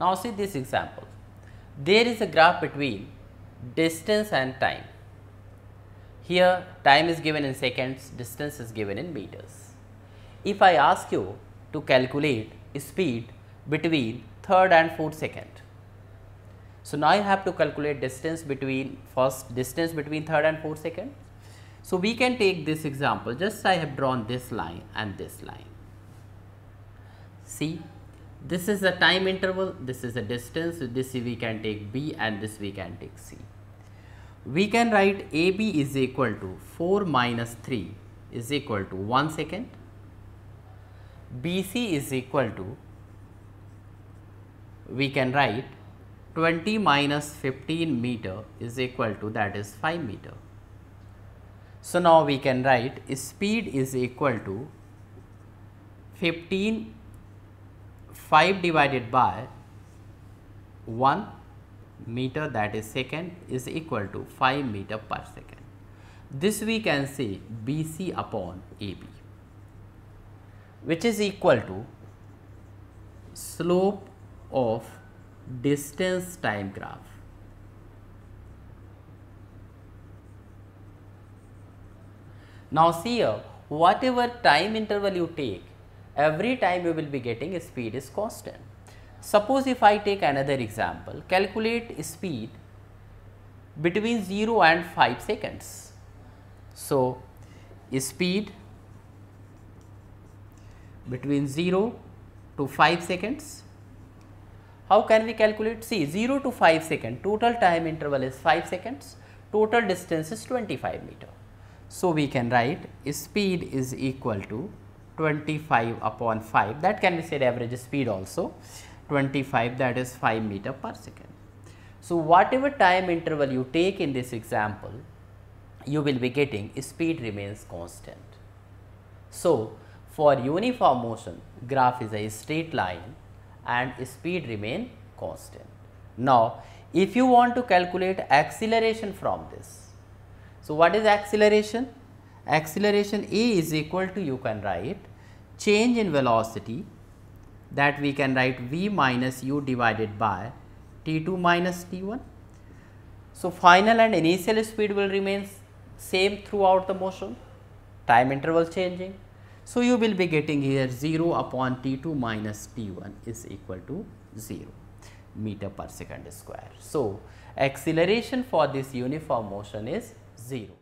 Now see this example. There is a graph between distance and time. Here time is given in seconds, distance is given in meters. If I ask you to calculate speed between third and fourth second. So, now I have to calculate distance between first distance between third and fourth second. So, we can take this example just I have drawn this line and this line. See this is the time interval, this is the distance, this we can take b and this we can take c. We can write AB is equal to 4 minus 3 is equal to 1 second, BC is equal to we can write 20 minus 15 meter is equal to that is 5 meter. So, now we can write speed is equal to 15 5 divided by 1 meter that is second is equal to 5 meter per second. This we can say BC upon AB which is equal to slope of distance time graph. Now see here whatever time interval you take every time you will be getting a speed is constant. Suppose if I take another example calculate speed between 0 and 5 seconds. So, speed between 0 to 5 seconds. How can we calculate? See 0 to 5 second total time interval is 5 seconds, total distance is 25 meter. So, we can write speed is equal to 25 upon 5 that can be said average speed also 25 that is 5 meter per second. So, whatever time interval you take in this example you will be getting speed remains constant. So, for uniform motion graph is a straight line and speed remain constant. Now, if you want to calculate acceleration from this, so what is acceleration? Acceleration A is equal to you can write change in velocity that we can write v minus u divided by t2 minus t1. So, final and initial speed will remain same throughout the motion, time interval changing. So, you will be getting here 0 upon T2 minus T1 is equal to 0 meter per second square. So, acceleration for this uniform motion is 0.